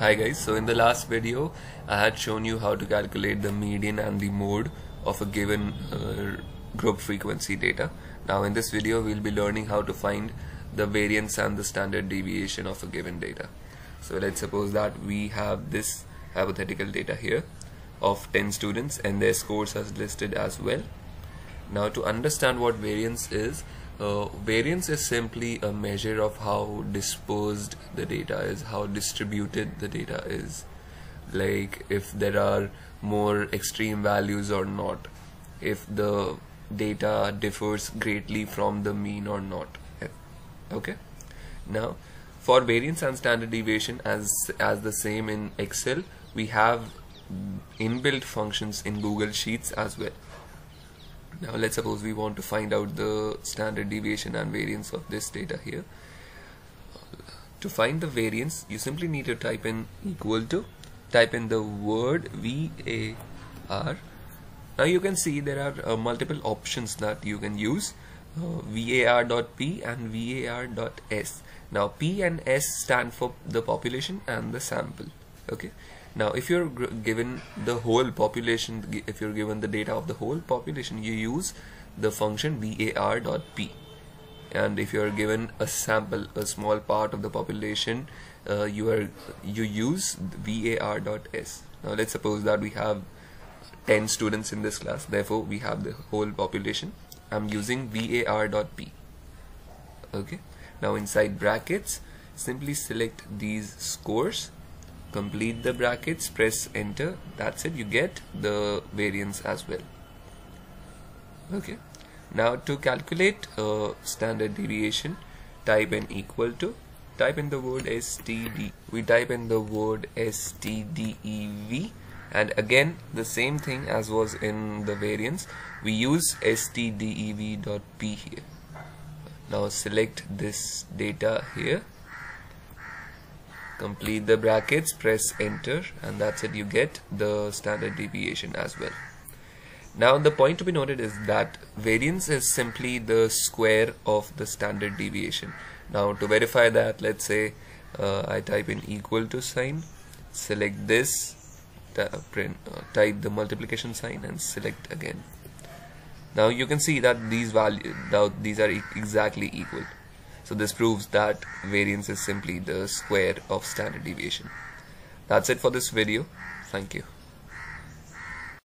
Hi guys, so in the last video I had shown you how to calculate the median and the mode of a given uh, group frequency data. Now in this video we'll be learning how to find the variance and the standard deviation of a given data. So let's suppose that we have this hypothetical data here of 10 students and their scores are listed as well. Now to understand what variance is, uh, variance is simply a measure of how disposed the data is, how distributed the data is. Like if there are more extreme values or not, if the data differs greatly from the mean or not. Okay. Now for variance and standard deviation as as the same in Excel, we have inbuilt functions in Google Sheets as well now let's suppose we want to find out the standard deviation and variance of this data here. To find the variance you simply need to type in equal to type in the word VAR now you can see there are uh, multiple options that you can use uh, var.p and var.s now p and s stand for the population and the sample okay now if you're given the whole population if you're given the data of the whole population you use the function var.p and if you're given a sample a small part of the population uh, you are you use var.s now let's suppose that we have 10 students in this class therefore we have the whole population. I'm using var.p okay? Now inside brackets simply select these scores complete the brackets press enter that's it you get the variance as well. Okay. Now to calculate uh, standard deviation type in equal to type in the word std we type in the word stdev and again the same thing as was in the variance we use stdev.p here. Now select this data here complete the brackets press enter and that's it you get the standard deviation as well. Now the point to be noted is that variance is simply the square of the standard deviation. Now to verify that let's say uh, I type in equal to sign select this print, uh, type the multiplication sign and select again. Now you can see that these values now these are e exactly equal so this proves that variance is simply the square of standard deviation. That's it for this video. Thank you.